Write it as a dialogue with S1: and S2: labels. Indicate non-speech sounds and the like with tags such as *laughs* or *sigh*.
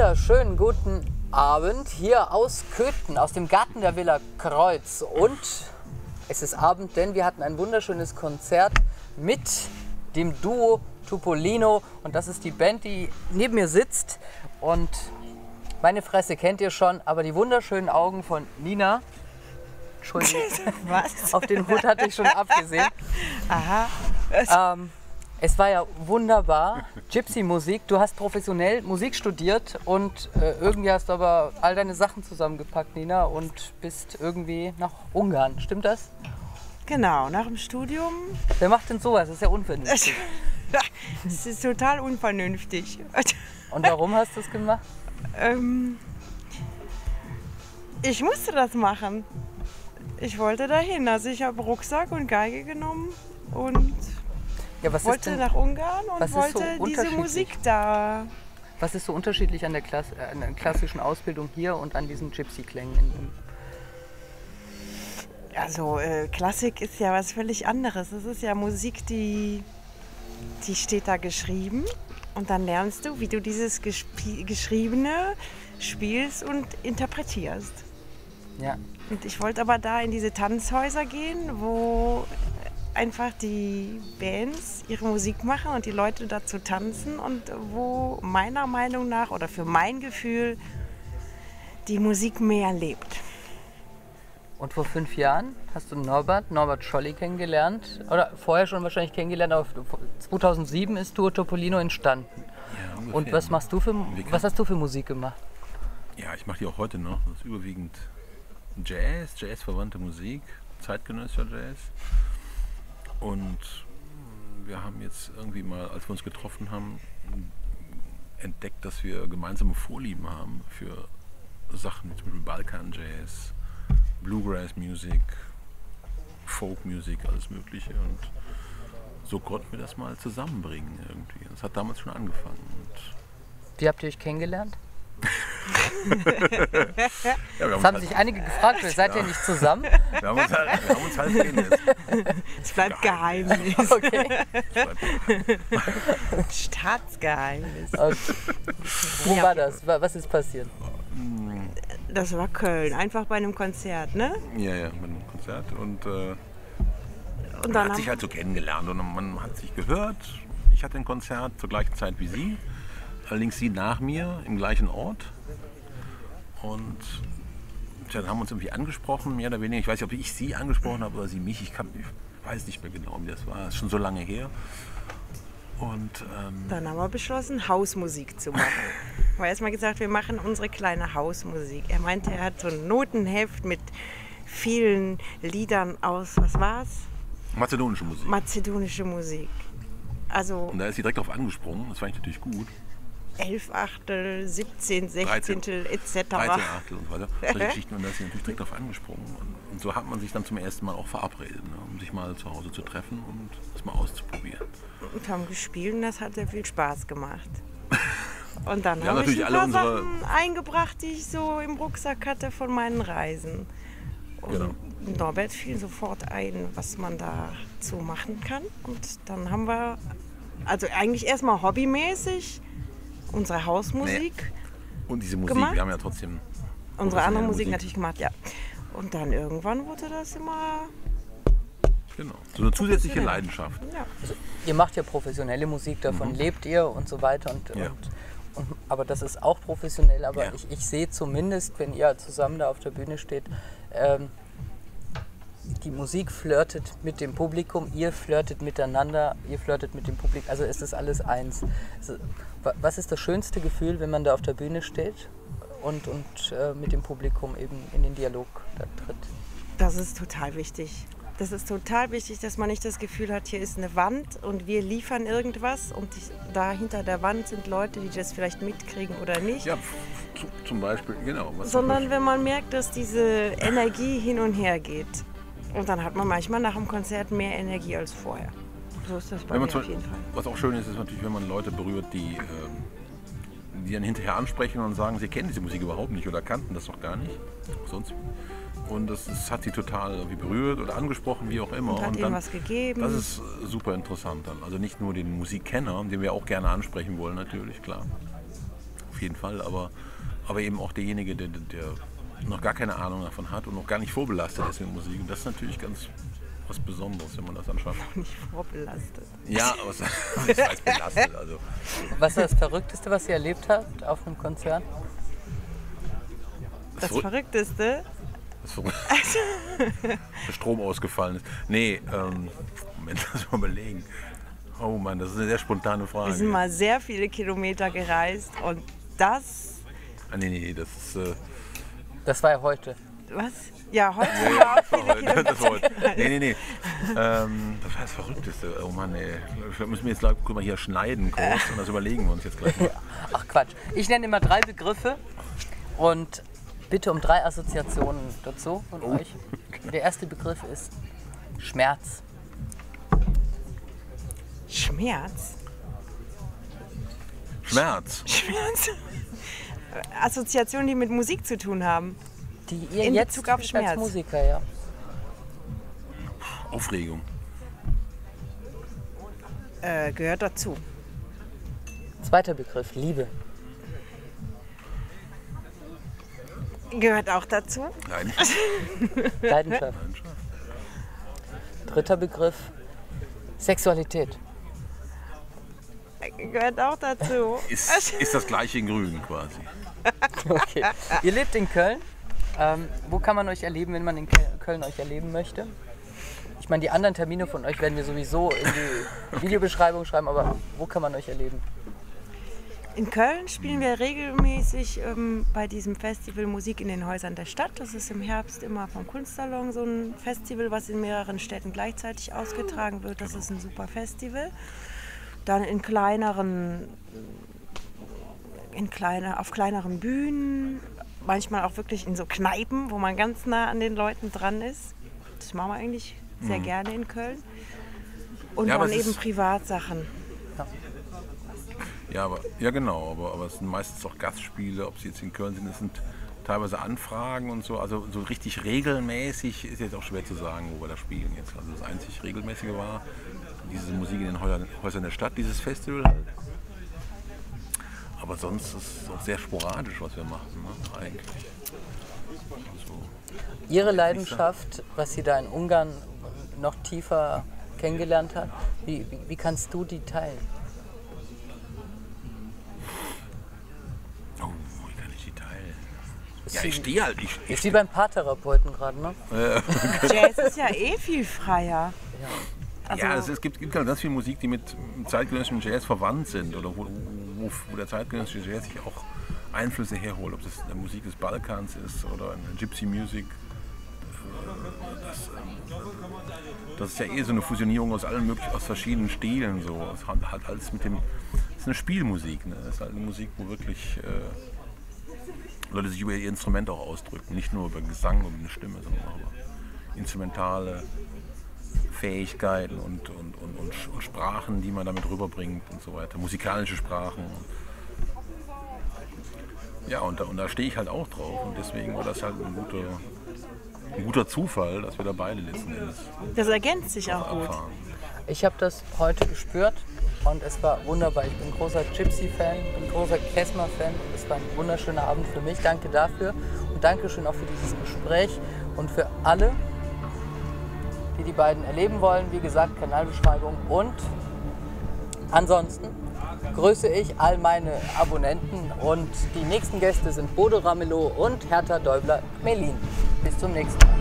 S1: wunderschönen guten Abend hier aus Köthen, aus dem Garten der Villa Kreuz. Und es ist Abend, denn wir hatten ein wunderschönes Konzert mit dem Duo Tupolino. Und das ist die Band, die neben mir sitzt. Und meine Fresse kennt ihr schon, aber die wunderschönen Augen von Nina. Entschuldigung. *laughs*
S2: Was?
S1: Auf den Hut hatte ich schon abgesehen.
S2: Aha.
S1: Ähm, es war ja wunderbar. Gypsy-Musik. Du hast professionell Musik studiert und äh, irgendwie hast du aber all deine Sachen zusammengepackt, Nina, und bist irgendwie nach Ungarn. Stimmt das?
S2: Genau, nach dem Studium.
S1: Wer macht denn sowas? Das ist ja unvernünftig. *laughs*
S2: Es ist total unvernünftig.
S1: Und warum hast du es gemacht?
S2: ähm, ich musste das machen. Ich wollte dahin. Also ich habe Rucksack und Geige genommen und
S1: Ja, was
S2: wollte nach Ungarn und
S1: ist so
S2: wollte diese? Musik da.
S1: was ist so unterschiedlich an der, Klass, äh, an der klassischen Ausbildung hier und an diesen Gypsy-Klängen?
S2: Also äh, Klassik ist ja was völlig anderes. Es ist ja Musik, die, die steht da geschrieben und dann lernst du, wie du dieses Gespie Geschriebene spielst und interpretierst.
S1: Ja.
S2: Und ich wollte aber da in diese Tanzhäuser gehen, wo einfach die Bands ihre Musik machen und die Leute dazu tanzen und wo meiner Meinung nach oder für mein Gefühl die Musik mehr lebt.
S1: Und vor fünf Jahren hast du Norbert, Norbert Scholli kennengelernt. Oder vorher schon wahrscheinlich kennengelernt, aber 2007 ist Duo Topolino entstanden.
S3: Ja, ungefähr.
S1: Und was machst du für, was hast du für Musik gemacht?
S3: Ja, ich mache die auch heute noch. Das ist überwiegend Jazz, Jazz-verwandte Musik, zeitgenössischer Jazz. Und wir haben jetzt irgendwie mal, als wir uns getroffen haben, entdeckt, dass wir gemeinsame Vorlieben haben für Sachen wie zum Beispiel Balkan-Jazz, Bluegrass-Music, Folk-Music, alles Mögliche. Und so konnten wir das mal zusammenbringen irgendwie. Das hat damals schon angefangen.
S1: Wie habt ihr euch kennengelernt?
S3: Ja, wir
S1: Es
S3: haben
S1: haben
S3: uns
S1: sich einige gefragt, seid ihr nicht zusammen?
S3: Wir haben uns halt, wir haben uns halt kennengelernt.
S2: Es bleibt Geheimnis.
S1: Okay.
S2: Staatsgeheimnis.
S1: okay. Wo
S2: Ja.
S1: war das? Wa- Was ist passiert?
S2: Das war Köln, einfach bei einem Konzert, ne?
S3: Ja, ja, mit einem Konzert. Und äh,
S2: Und
S3: man hat sich
S2: haben,
S3: halt so kennengelernt und man hat sich gehört. Ich hatte ein Konzert zur gleichen Zeit wie sie. Allerdings sie nach mir im gleichen Ort. Und dann haben wir uns irgendwie angesprochen, mehr oder weniger. Ich weiß nicht, ob ich sie angesprochen habe oder sie mich. Ich, kann, ich weiß nicht mehr genau, wie das war. Das ist schon so lange her. Und ähm,
S2: dann haben wir beschlossen, Hausmusik zu machen. *laughs* Wir haben erstmal gesagt, wir machen unsere kleine Hausmusik. Er meinte, er hat so ein Notenheft mit vielen Liedern aus, was war's?
S3: mazedonische Musik.
S2: Mazedonische Musik. Also
S3: und da ist sie direkt drauf angesprungen. Das fand ich natürlich gut.
S2: Elf Achtel, 17, 16 etc.
S3: 13 Achtel und so *laughs* weiter. Solche Geschichten und da ist sie natürlich direkt darauf angesprungen. Und, und so hat man sich dann zum ersten Mal auch verabredet, ne, um sich mal zu Hause zu treffen und das mal auszuprobieren.
S2: und haben gespielt und das hat sehr viel Spaß gemacht. *laughs* Und dann habe
S3: haben
S2: ich ein
S3: alle
S2: paar Sachen eingebracht, die ich so im Rucksack hatte von meinen Reisen. Und
S3: Genau.
S2: Norbert fiel sofort ein, was man dazu machen kann. Und dann haben wir, also eigentlich erstmal hobbymäßig, unsere Hausmusik,
S3: Und diese Musik,
S2: Gemacht?
S3: wir haben ja trotzdem
S2: unsere andere
S3: professionelle
S2: Musik natürlich gemacht, ja. Und dann irgendwann wurde das immer,
S3: Genau. So eine zusätzliche. Leidenschaft.
S2: ja.
S1: Ihr macht ja professionelle Musik, davon lebt ihr und so weiter. Und,
S3: Mhm. Ja.
S1: und, und, aber das ist auch professionell. Aber
S3: Ja.
S1: ich, ich sehe zumindest, wenn ihr zusammen da auf der Bühne steht, ähm, die Musik flirtet mit dem Publikum, ihr flirtet miteinander, ihr flirtet mit dem Publikum. Also es ist alles eins. Also, wa- was ist das schönste Gefühl, wenn man da auf der Bühne steht und, und äh, mit dem Publikum eben in den Dialog da tritt?
S2: Das ist total wichtig. Das ist total wichtig, dass man nicht das Gefühl hat, hier ist eine Wand und wir liefern irgendwas und da hinter der Wand sind Leute, die das vielleicht mitkriegen oder nicht.
S3: Ja, zu, zum Beispiel, genau. Was
S2: Sondern wenn man merkt, dass diese Energie hin und her geht. Und dann hat man manchmal nach dem Konzert mehr Energie als vorher. So ist das bei
S3: wenn man
S2: auf jeden Fall.
S3: was auch schön ist, ist natürlich, wenn man Leute berührt, die, ähm, die dann hinterher ansprechen und sagen, sie kennen diese Musik überhaupt nicht oder kannten das noch gar nicht. Sonst. Und das, das hat sie total irgendwie berührt oder angesprochen, wie auch immer.
S2: Und hat ihnen
S3: dann,
S2: was gegeben.
S3: Das ist äh, super interessant dann. Also nicht nur den Musikkenner, den wir auch gerne ansprechen wollen, natürlich, klar. Auf auf jeden Fall, aber, aber eben auch derjenige, der, der noch gar keine Ahnung davon hat und noch gar nicht vorbelastet ist mit Musik. Und das ist natürlich ganz was Besonderes, wenn man das anschafft.
S2: Nicht vorbelastet.
S3: Ja, aber es ist heißt belastet. Also,
S1: Was ist das Verrückteste, was ihr erlebt habt auf einem Konzert?
S2: Das
S3: Verrück-
S2: Verrückteste,
S3: das Verrück- *laughs* der Strom ausgefallen ist. Nee, ähm, Moment, *laughs* lass mal überlegen. Oh Mann, das ist eine sehr spontane Frage.
S2: wir sind mal sehr viele Kilometer gereist und das,
S3: ah, nee, nee, das ist. Äh,
S1: Das war ja heute.
S2: was? Ja, heute wir
S3: ja, heute. Das war heute. *laughs* Nee, nee, nee. Ähm, das war das Verrückteste. Oh Mann, ey. Wir müssen wir jetzt gleich- guck mal, hier schneiden kurz und das überlegen wir uns jetzt gleich mal.
S1: Ach Quatsch. Ich nenne immer drei Begriffe und bitte um drei Assoziationen dazu von
S3: Oh.
S1: euch. Der erste Begriff ist Schmerz.
S2: Schmerz.
S3: Schmerz.
S2: Schmerz. Assoziationen, die mit Musik zu tun haben.
S1: Die ihr
S2: In
S1: jetzt
S2: Bezug auf
S1: als
S2: Schmerz.
S1: Musiker, ja.
S3: Aufregung.
S2: Äh, gehört dazu.
S1: Zweiter Begriff, Liebe.
S2: Gehört auch dazu.
S3: Nein.
S1: Leidenschaft. Dritter Begriff, Sexualität.
S2: Gehört auch dazu.
S3: Ist, ist das gleiche in Grün quasi. *laughs*
S1: Okay. Ihr lebt in Köln. Ähm, wo kann man euch erleben, wenn man in Köln euch erleben möchte? Ich meine, die anderen Termine von euch werden wir sowieso in die *laughs* Videobeschreibung schreiben, aber wo kann man euch erleben?
S2: In Köln spielen wir regelmäßig ähm, bei diesem Festival Musik in den Häusern der Stadt. Das ist im Herbst immer vom Kunstsalon so ein Festival, was in mehreren Städten gleichzeitig ausgetragen wird. Das ist ein super Festival. Dann in kleineren, in kleine, auf kleineren Bühnen, manchmal auch wirklich in so Kneipen, wo man ganz nah an den Leuten dran ist. Das machen wir eigentlich sehr gerne in Köln. Und
S3: Ja,
S2: dann eben Privatsachen.
S3: Ja, aber, ja genau, aber, aber es sind meistens auch Gastspiele, ob sie jetzt in Köln sind, es sind teilweise Anfragen und so. Also so richtig regelmäßig ist jetzt auch schwer zu sagen, wo wir da spielen jetzt. Also das einzig regelmäßige war diese Musik in den Häusern, der Stadt, dieses Festival. Aber sonst ist es auch sehr sporadisch, was wir machen, ne? eigentlich. Also,
S1: Ihre Leidenschaft, was sie da in Ungarn noch tiefer kennengelernt hat, wie, wie kannst du die teilen?
S3: oh, wie kann ich die teilen?
S1: Ist
S3: Ja, ich stehe halt. Ich, ich
S1: Ist wie beim Paartherapeuten gerade, ne?
S2: Jazz ist ja eh viel freier. Also,
S3: ja, es, es gibt, gibt halt ganz viel Musik, die mit zeitgenössischem Jazz verwandt sind oder wo, wo, wo der zeitgenössische Jazz sich auch Einflüsse herholt, ob das eine Musik des Balkans ist oder eine Gypsy Music. Äh, Das, ähm, das ist ja eh so eine Fusionierung aus allen möglichen, aus verschiedenen Stilen. So. Es hat, hat alles mit dem, es ist eine Spielmusik. Ne? Es ist halt eine Musik, wo wirklich äh, Leute sich über ihr Instrument auch ausdrücken. Nicht nur über Gesang und eine Stimme, sondern auch über instrumentale Fähigkeiten und, und, und, und, Sprachen, die man damit rüberbringt und so weiter. Musikalische Sprachen. Ja, und da, und da stehe ich halt auch drauf. Und deswegen war das halt ein guter, ein guter Zufall, dass wir da beide letzten Endes
S2: das ergänzt sich auch gut.
S1: Ich habe das heute gespürt und es war wunderbar. Ich bin großer Gypsy-Fan, bin großer Kesma-Fan. Es war ein wunderschöner Abend für mich. Danke dafür und danke schön auch für dieses Gespräch und für alle, die die beiden erleben wollen. Wie gesagt, Kanalbeschreibung und ansonsten grüße ich all meine Abonnenten und die nächsten Gäste sind Bodo Ramelow und Hertha Däubler-Melin. Bis zum nächsten Mal.